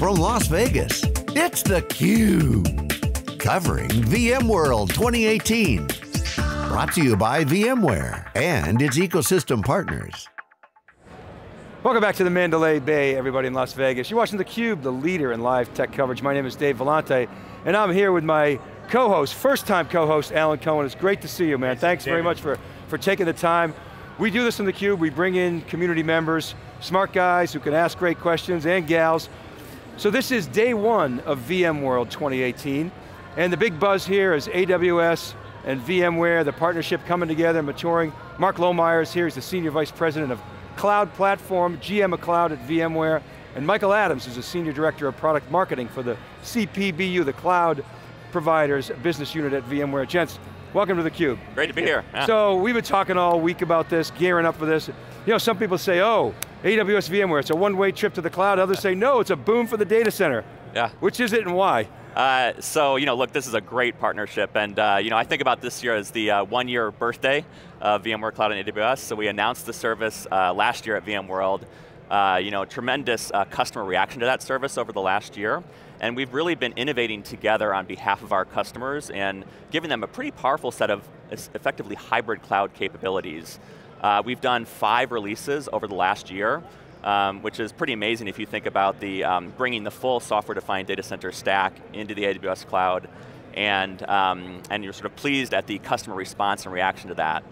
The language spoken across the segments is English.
from Las Vegas, it's theCUBE. Covering VMworld 2018. Brought to you by VMware and its ecosystem partners. Welcome back to the Mandalay Bay, everybody in Las Vegas. You're watching theCUBE, the leader in live tech coverage. My name is Dave Vellante, and I'm here with my co-host, first time co-host, Alan Cohen. It's great to see you, man. Thanks very much for, for taking the time. We do this in theCUBE, we bring in community members, smart guys who can ask great questions, and gals. So this is day one of VMworld 2018, and the big buzz here is AWS and VMware, the partnership coming together, maturing. Mark Lohmeyer is here, he's the Senior Vice President of Cloud Platform, GM of Cloud at VMware, and Michael Adams is the Senior Director of Product Marketing for the CPBU, the Cloud Providers Business Unit at VMware. Gents, welcome to theCUBE. Great to be here. Yeah. So we've been talking all week about this, gearing up for this. You know, some people say, oh, AWS VMware, it's a one-way trip to the cloud. Others say, no, it's a boom for the data center. Yeah. Which is it and why? Uh, so, you know, look, this is a great partnership, and uh, you know, I think about this year as the uh, one-year birthday of VMware Cloud and AWS. So we announced the service uh, last year at VMworld. Uh, you know, tremendous uh, customer reaction to that service over the last year. And we've really been innovating together on behalf of our customers and giving them a pretty powerful set of effectively hybrid cloud capabilities. Uh, we've done five releases over the last year, um, which is pretty amazing if you think about the um, bringing the full software-defined data center stack into the AWS cloud, and, um, and you're sort of pleased at the customer response and reaction to that.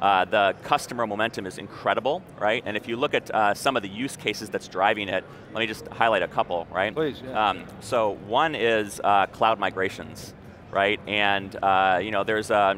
Uh, the customer momentum is incredible, right? And if you look at uh, some of the use cases that's driving it, let me just highlight a couple, right? Please, yeah. Um, so one is uh, cloud migrations, right? And uh, you know, there's a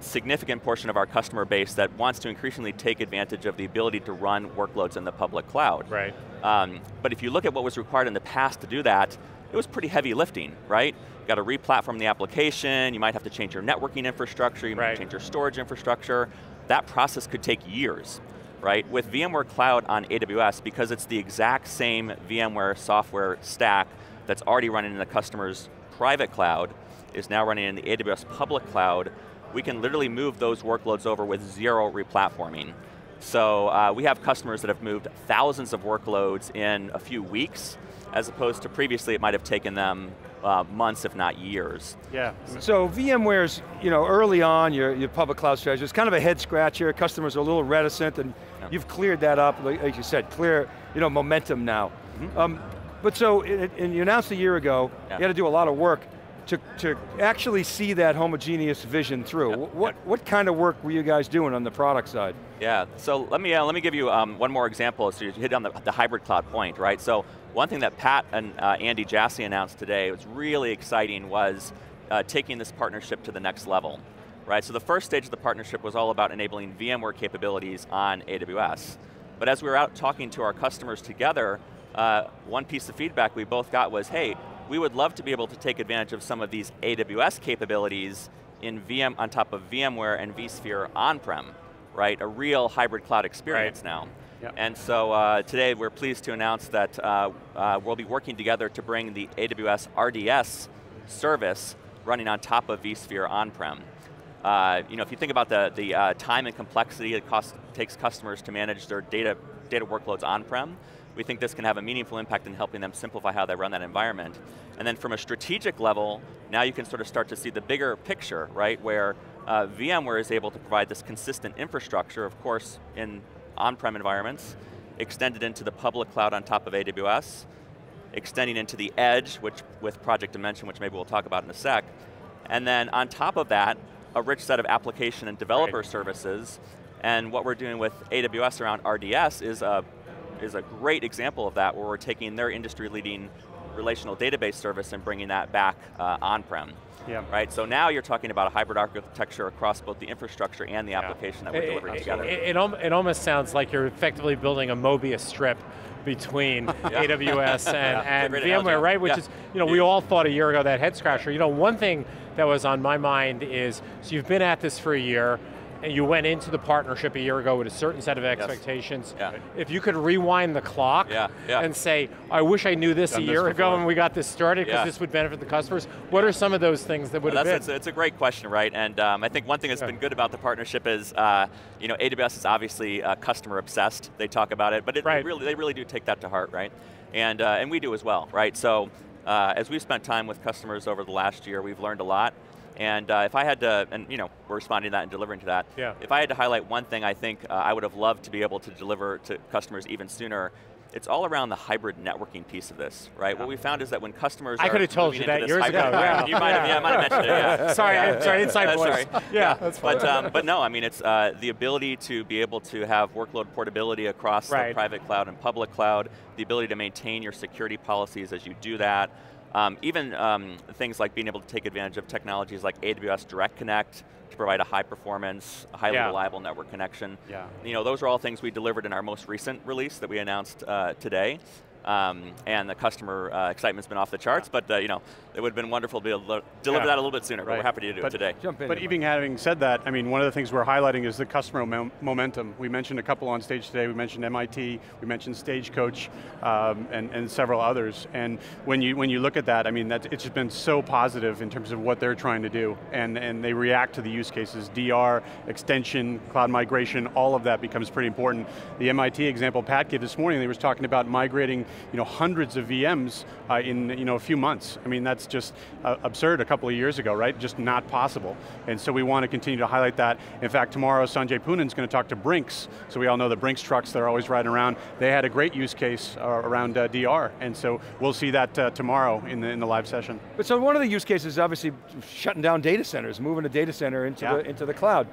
significant portion of our customer base that wants to increasingly take advantage of the ability to run workloads in the public cloud. Right. Um, but if you look at what was required in the past to do that, it was pretty heavy lifting, right? You got to re-platform the application, you might have to change your networking infrastructure, you right. might change your storage infrastructure that process could take years, right? With VMware Cloud on AWS, because it's the exact same VMware software stack that's already running in the customer's private cloud, is now running in the AWS public cloud, we can literally move those workloads over with zero replatforming. So uh, we have customers that have moved thousands of workloads in a few weeks, as opposed to previously it might have taken them uh, months, if not years. Yeah. So VMware's, you know, early on, your, your public cloud strategy is kind of a head scratcher. Customers are a little reticent, and yeah. you've cleared that up, like you said, clear, you know, momentum now. Mm -hmm. um, but so, and you announced a year ago, yeah. you had to do a lot of work to, to actually see that homogeneous vision through. Yep. What, yep. what kind of work were you guys doing on the product side? Yeah, so let me, uh, let me give you um, one more example. So you hit on the, the hybrid cloud point, right? So one thing that Pat and uh, Andy Jassy announced today, was really exciting, was uh, taking this partnership to the next level. Right, so the first stage of the partnership was all about enabling VMware capabilities on AWS. But as we were out talking to our customers together, uh, one piece of feedback we both got was, hey, we would love to be able to take advantage of some of these AWS capabilities in VM on top of VMware and vSphere on-prem, right? A real hybrid cloud experience right. now. Yep. And so uh, today we're pleased to announce that uh, uh, we'll be working together to bring the AWS RDS service running on top of vSphere on-prem. Uh, you know, if you think about the, the uh, time and complexity it cost, takes customers to manage their data, data workloads on-prem, we think this can have a meaningful impact in helping them simplify how they run that environment. And then from a strategic level, now you can sort of start to see the bigger picture, right, where uh, VMware is able to provide this consistent infrastructure, of course, in on-prem environments, extended into the public cloud on top of AWS, extending into the edge, which with Project Dimension, which maybe we'll talk about in a sec, and then on top of that, a rich set of application and developer right. services, and what we're doing with AWS around RDS is a, is a great example of that, where we're taking their industry-leading relational database service and bringing that back uh, on-prem. Yeah. Right, so now you're talking about a hybrid architecture across both the infrastructure and the application yeah. that we're it, delivering it, together. It, it, almost sounds like you're effectively building a Mobius strip between AWS and, yeah. and VMware, right? Which yeah. is, you know, we all thought a year ago that head scratcher. You know, one thing that was on my mind is, so you've been at this for a year, and you went into the partnership a year ago with a certain set of expectations. Yeah. If you could rewind the clock Yeah, yeah. and say, I wish I knew this Done a this year ago before. when we got this started because this would benefit the customers, what are some of those things that would Well, have that's, been? it's, it's a great question, right? And um, I think one thing that's been good about the partnership is, uh, you know, AWS is obviously uh, customer obsessed. They talk about it, but it Right. really, they really do take that to heart, right? And uh, and we do as well, right? So uh, as we've spent time with customers over the last year, we've learned a lot. And uh, if I had to, and you know, we're responding to that and delivering to that. Yeah. If I had to highlight one thing, I think uh, I would have loved to be able to deliver to customers even sooner. It's all around the hybrid networking piece of this, right? What we found is that when customers I could have told you that years ago, yeah. You might have, yeah, I might have mentioned it, yeah. sorry, I'm sorry, inside Uh, voice. sorry. Yeah, that's fine. But, um, but no, I mean, it's uh, the ability to be able to have workload portability across Right. the private cloud and public cloud, the ability to maintain your security policies as you do that, um, even um, things like being able to take advantage of technologies like AWS Direct Connect to provide a high performance, highly Yeah. reliable network connection. Yeah. You know, those are all things we delivered in our most recent release that we announced uh, today. Um, and the customer uh, excitement's been off the charts, but uh, you know, it would have been wonderful to be able to deliver Yeah. that a little bit sooner, but we're happy to do But- it today. Jump in. But there, even having said that, I mean, one of the things we're highlighting is the customer mom- momentum. We mentioned a couple on stage today. We mentioned MIT, we mentioned Stagecoach, um, and, and several others. And when you when you look at that, I mean, that it's just been so positive in terms of what they're trying to do, and and they react to the use cases. DR, extension, cloud migration, all of that becomes pretty important. The MIT example Pat gave this morning, they was talking about migrating, you know, hundreds of VMs uh, in you know a few months. I mean, that's just uh, absurd a couple of years ago, right? Just not possible. And so we want to continue to highlight that. In fact, tomorrow Sanjay Poonan's going to talk to Brinks. So we all know the Brinks trucks, they're always riding around. They had a great use case uh, around uh, DR. And so we'll see that uh, tomorrow in the, in the live session. But so one of the use cases is obviously shutting down data centers, moving a data center into, Yeah. the, into the cloud.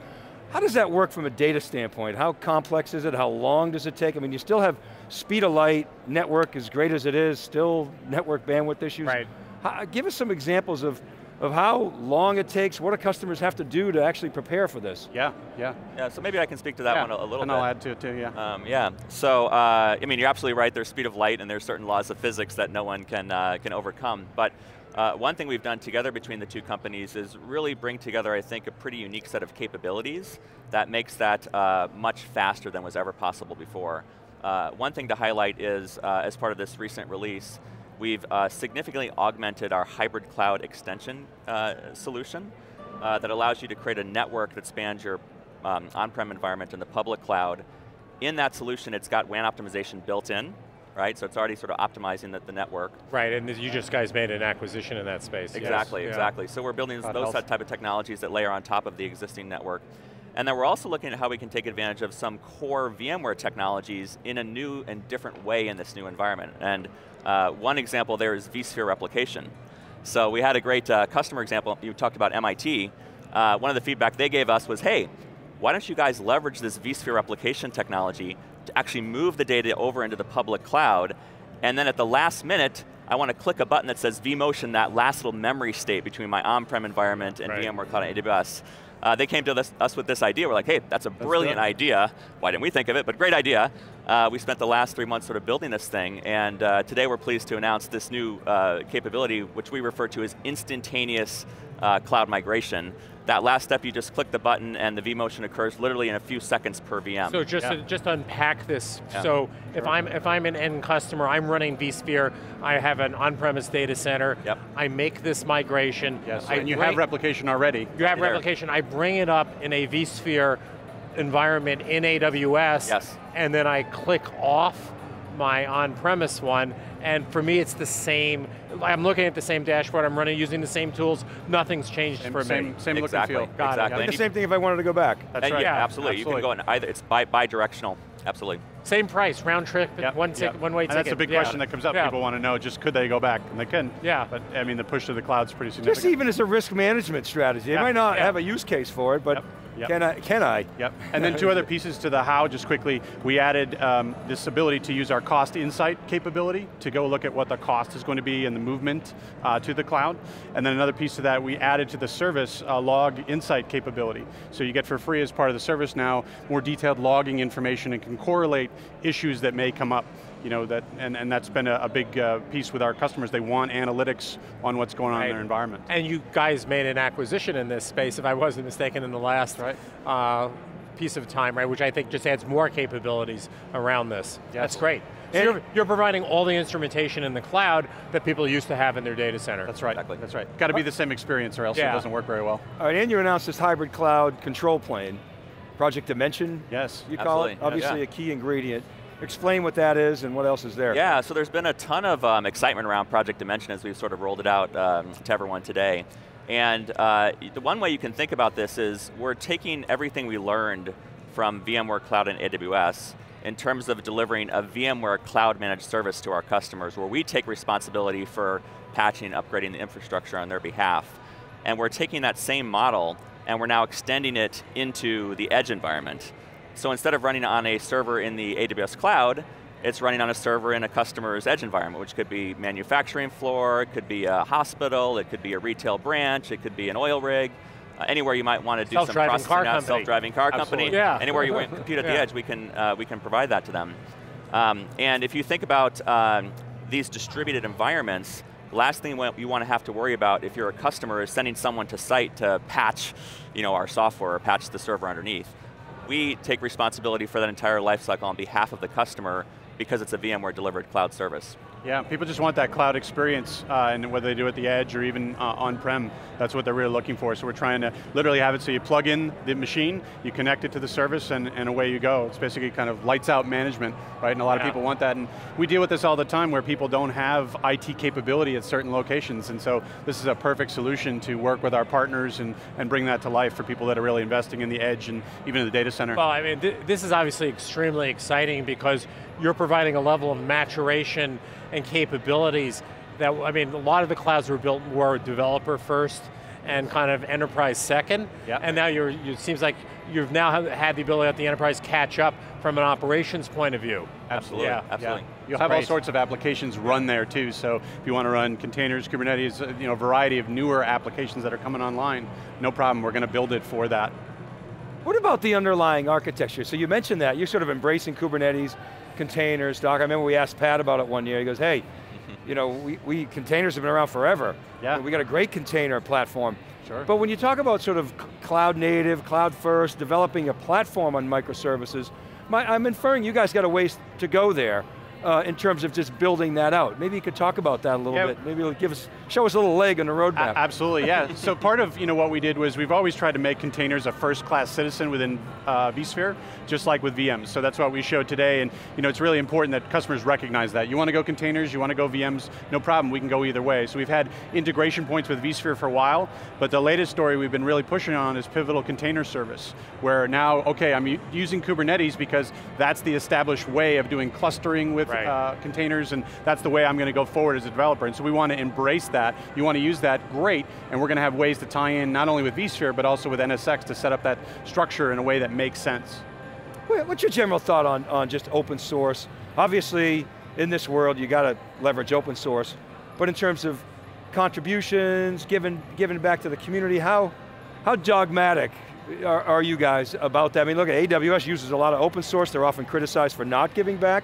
How does that work from a data standpoint? How complex is it? How long does it take? I mean, you still have speed of light, network as great as it is, still network bandwidth issues. Right. How, give us some examples of, of how long it takes, what do customers have to do to actually prepare for this? Yeah, yeah. Yeah, so maybe I can speak to that yeah. one a, a little and bit. And I'll add to it too, yeah. Um, yeah, so uh, I mean, you're absolutely right. There's speed of light, and there's certain laws of physics that no one can uh, can overcome. But uh, one thing we've done together between the two companies is really bring together, I think, a pretty unique set of capabilities that makes that uh, much faster than was ever possible before. Uh, one thing to highlight is, uh, as part of this recent release, we've uh, significantly augmented our hybrid cloud extension uh, solution uh, that allows you to create a network that spans your um, on-prem environment and the public cloud. In that solution, it's got WAN optimization built in, right? So it's already sort of optimizing the, the network. Right, and you just guys made an acquisition in that space. yes. Exactly, Yeah. exactly. So we're building Cloud those health. type of technologies that layer on top of the existing network. And then we're also looking at how we can take advantage of some core VMware technologies in a new and different way in this new environment. And uh, one example there is vSphere replication. So we had a great uh, customer example, you talked about MIT. Uh, one of the feedback they gave us was, hey, why don't you guys leverage this vSphere replication technology to actually move the data over into the public cloud, and then at the last minute, I want to click a button that says vMotion, that last little memory state between my on-prem environment and Right. VMware Cloud on AWS. Uh, they came to this, us with this idea. We're like, hey, that's a brilliant good. idea. Why didn't we think of it? But great idea. Uh, we spent the last three months sort of building this thing, and uh, today we're pleased to announce this new uh, capability, which we refer to as instantaneous uh, cloud migration. That last step, you just click the button, and the vMotion occurs literally in a few seconds per VM. So just Yeah. to, just unpack this. Yeah. So if I'm if I'm an end customer, I'm running vSphere. I have an on-premise data center. Yep. I make this migration. Yes, I and you have replication already. You have There. replication. I bring it up in a vSphere environment in AWS. Yes. And then I click off my on-premise one, and for me it's the same. I'm looking at the same dashboard. I'm running using the same tools. Nothing's changed Same, for same, me. same exactly, look and feel. Got it. exactly. The you- same thing if I wanted to go back. That's and right. yeah, Yeah, absolutely. You can go in either. It's bi- bi-directional. Absolutely. Same price, round trip, Yep, one ticket, yep. one way and ticket. that's a big Yeah. question that comes up. Yeah. People want to know just could they go back? And they can. Yeah. But I mean, the push to the cloud's pretty significant. Just even as a risk management strategy. Yeah, I might not yeah. have a use case for it, but Yep, yep. can I? Can I? Yep. And then two other pieces to the how, just quickly. We added um, this ability to use our cost insight capability to go look at what the cost is going to be and the movement uh, to the cloud. And then another piece of that, we added to the service uh, log insight capability. So you get for free as part of the service now more detailed logging information and can correlate issues that may come up. you know, that, and, and that's been a, a big uh, piece with our customers. They want analytics on what's going on Right. in their environment. And you guys made an acquisition in this space, if I wasn't mistaken, in the last Right. uh, piece of time, right? Which I think just adds more capabilities around this. Yes. That's great. So you're, you're providing all the instrumentation in the cloud that people used to have in their data center. That's right, Exactly. that's right. Got to be the same experience or else Yeah. it doesn't work very well. All right, and you announced this hybrid cloud control plane, Project Dimension, Yes. you call it? Absolutely, Obviously yeah. a key ingredient. Explain what that is and what else is there. Yeah, so there's been a ton of um, excitement around Project Dimension as we've sort of rolled it out um, to everyone today. And uh, the one way you can think about this is we're taking everything we learned from VMware Cloud and AWS in terms of delivering a VMware Cloud managed service to our customers where we take responsibility for patching and upgrading the infrastructure on their behalf. And we're taking that same model and we're now extending it into the edge environment. So instead of running on a server in the AWS cloud, it's running on a server in a customer's edge environment, which could be manufacturing floor, it could be a hospital, it could be a retail branch, it could be an oil rig, uh, anywhere you might want to do some processing car out, self-driving car company, Absolutely. Yeah. anywhere you want to compute at the edge, we can, uh, we can provide that to them. Um, and if you think about um, these distributed environments, last thing you want to have to worry about if you're a customer is sending someone to site to patch you know, our software or patch the server underneath. We take responsibility for that entire lifecycle on behalf of the customer because it's a VMware delivered cloud service. Yeah, people just want that cloud experience, uh, and whether they do it at the edge or even uh, on-prem, that's what they're really looking for. So we're trying to literally have it so you plug in the machine, you connect it to the service, and, and away you go. It's basically kind of lights out management, right? And a lot Yeah. of people want that, and we deal with this all the time where people don't have IT capability at certain locations, and so this is a perfect solution to work with our partners and, and bring that to life for people that are really investing in the edge and even in the data center. Well, I mean, th this is obviously extremely exciting because you're providing a level of maturation and capabilities that, I mean, a lot of the clouds were built more developer first and kind of enterprise second. Yeah. And now you're, it seems like you've now had the ability at the enterprise catch up from an operations point of view. Absolutely, Yeah, absolutely. You'll have all sorts of applications run there too, so if you want to run containers, Kubernetes, uh, you know, a variety of newer applications that are coming online, no problem, we're going to build it for that. What about the underlying architecture? So you mentioned that, you're sort of embracing Kubernetes, containers, Doc. I remember we asked Pat about it one year. He goes, hey, you know, we, we containers have been around forever. Yeah. We got a great container platform. Sure. But when you talk about sort of cloud native, cloud first, developing a platform on microservices, my, I'm inferring you guys got a ways to go there uh, in terms of just building that out. Maybe you could talk about that a little Yeah. bit. Maybe it'll give us, show us a little leg on the roadmap. A- absolutely, yeah. so part of you know what we did was we've always tried to make containers a first-class citizen within uh, vSphere, just like with VMs. So that's what we showed today, and you know it's really important that customers recognize that. You want to go containers, you want to go VMs, no problem. We can go either way. So we've had integration points with vSphere for a while, but the latest story we've been really pushing on is Pivotal Container Service, where now okay, I'm using Kubernetes because that's the established way of doing clustering with Right. uh, containers, and that's the way I'm going to go forward as a developer. And so we want to embrace that. You want to use that, great, and we're going to have ways to tie in not only with vSphere, but also with NSX to set up that structure in a way that makes sense. What's your general thought on, on just open source? Obviously, in this world, you got to leverage open source, but in terms of contributions, giving, giving back to the community, how, how dogmatic are, are you guys about that? I mean, look, AWS uses a lot of open source, they're often criticized for not giving back.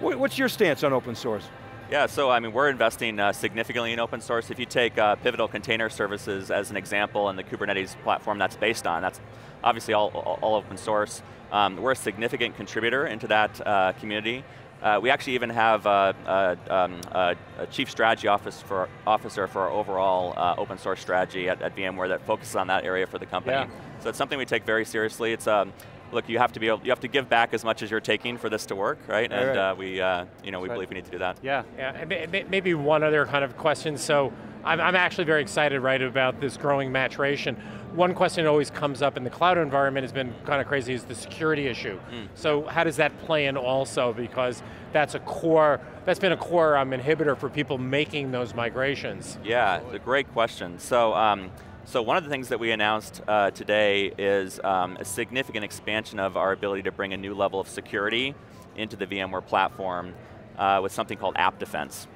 What- What's your stance on open source? Yeah, so I mean, we're investing uh, significantly in open source. If you take uh, Pivotal Container Services as an example and the Kubernetes platform that's based on, that's obviously all, all, open source. Um, we're a significant contributor into that uh, community. Uh, we actually even have uh, uh, um, uh, a chief strategy office for, officer for our overall uh, open source strategy at, at VMware that focuses on that area for the company. Yeah. So it's something we take very seriously. It's um, look, you have to be able, you have to give back as much as you're taking for this to work, right? And right. uh, we, uh, you know, we right. believe we need to do that. Yeah. Yeah, and may- may- maybe one other kind of question. So I'm, I'm actually very excited, right, about this growing maturation. One question that always comes up in the cloud environment has been kind of crazy is the security issue. So how does that play in also? Because that's a core, that's been a core um, inhibitor for people making those migrations. Yeah, it's a great question. So, um, so one of the things that we announced uh, today is um, a significant expansion of our ability to bring a new level of security into the VMware platform uh, with something called App Defense,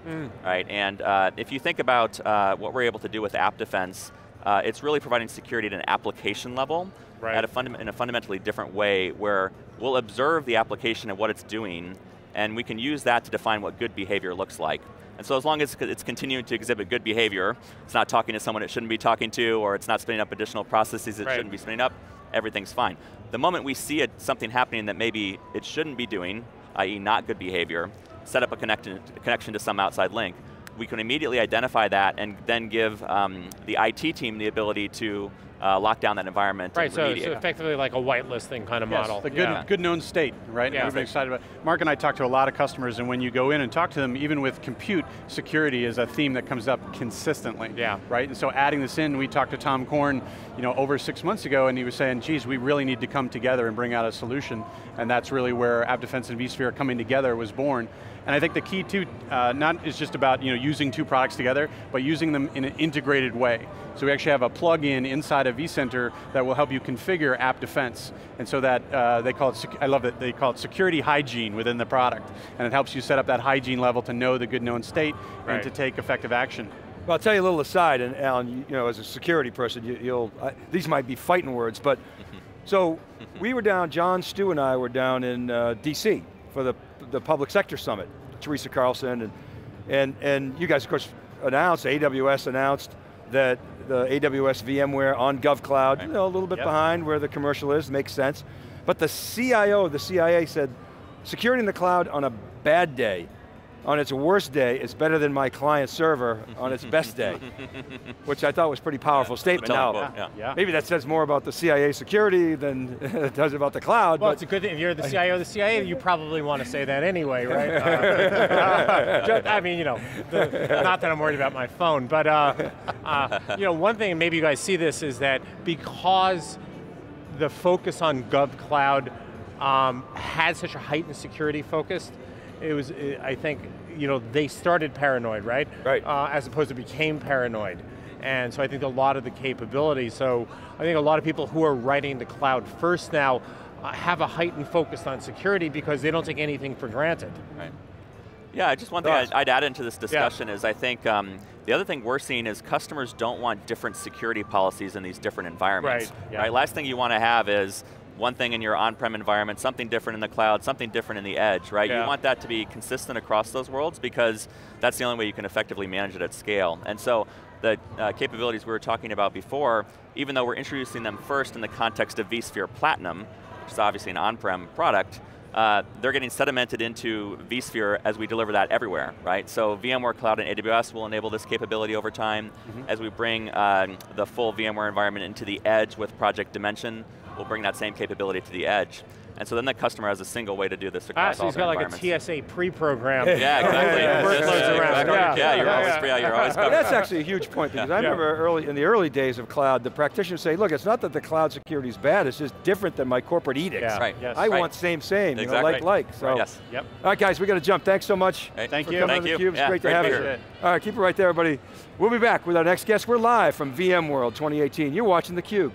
right? And uh, if you think about uh, what we're able to do with App Defense, uh, it's really providing security at an application level Right. at a in a fundamentally different way where we'll observe the application and what it's doing and we can use that to define what good behavior looks like. And so as long as it's continuing to exhibit good behavior, it's not talking to someone it shouldn't be talking to, or it's not spinning up additional processes it right. shouldn't be spinning up, everything's fine. The moment we see it, something happening that maybe it shouldn't be doing, i.e. not good behavior, set up a connection, connection to some outside link, we can immediately identify that and then give um, the IT team the ability to uh, lock down that environment right, so, so, effectively like a whitelisting kind of yes, model. the good, yeah. good known state, right? Yeah. Everybody's excited about it. Mark and I talk to a lot of customers and when you go in and talk to them, even with compute, security is a theme that comes up consistently. Yeah. Right, and so adding this in, we talked to Tom Corn you know, over six months ago and he was saying, geez, we really need to come together and bring out a solution. And that's really where AppDefense and vSphere coming together was born. And I think the key too, uh, not is just about you know, using two products together, but using them in an integrated way. So we actually have a plug-in inside of vCenter that will help you configure app defense. And so that, uh, they call it, I love that they call it security hygiene within the product. And it helps you set up that hygiene level to know the good known state right. and to take effective action. Well, I'll tell you a little aside, and Alan, you, you know, as a security person, you, will these might be fighting words, but so we were down, John, Stu, and I were down in uh, DC for the the public sector summit. Teresa Carlson and and and you guys, of course, announced AWS announced that the AWS VMware on GovCloud, right. you know, a little bit yep. behind where the commercial is, makes sense. But the CIO, of the CIA said, security in the cloud on a bad day on its worst day is better than my client server on its best day, which I thought was a pretty powerful yeah, statement. Now, yeah. yeah. maybe that says more about the CIA security than it does about the cloud. Well, it's a good thing. If you're the CIO of the CIA, you probably want to say that anyway, right? uh, I mean, you know, the, not that I'm worried about my phone, but uh, uh, you know, one thing, maybe you guys see this, is that because the focus on GovCloud um, had such a heightened security focus, it was, I think, you know, they started paranoid, right? Right. Uh, as opposed to became paranoid. And so I think a lot of the capability, so I think a lot of people who are writing the cloud first now uh, have a heightened focus on security because they don't take anything for granted. Right. Yeah, just one thing I'd, I'd, add into this discussion yeah. is I think um, the other thing we're seeing is customers don't want different security policies in these different environments. Right. Yeah. right? Last thing you want to have is one thing in your on-prem environment, something different in the cloud, something different in the edge, right? Yeah. You want that to be consistent across those worlds because that's the only way you can effectively manage it at scale. And so the uh, capabilities we were talking about before, even though we're introducing them first in the context of vSphere Platinum, which is obviously an on-prem product, uh, they're getting sedimented into vSphere as we deliver that everywhere, right? So VMware Cloud and AWS will enable this capability over time. Mm -hmm. As we bring uh, the full VMware environment into the edge with Project Dimension, we'll bring that same capability to the edge. And so then the customer has a single way to do this across ah, so all he's got like a TSA pre-program. yeah, exactly. yeah, workloads around. Exactly. Yeah, yeah, you're always, yeah. yeah, you're always covered. That's actually a huge point because I remember early in the early days of cloud, the practitioners say, look, it's not that the cloud security is bad, it's just different than my corporate edicts. Yeah. Right. Yes. I right. want same, same, exactly. you know, like, like. So. Yes. Yep. All right, guys, we got to jump. Thanks so much. Hey, Thank for you. Coming Thank to you. theCUBE. It's great, great to have you. here. All right, keep it right there, everybody. We'll be back with our next guest. We're live from VMworld 2018. You're watching theCUBE.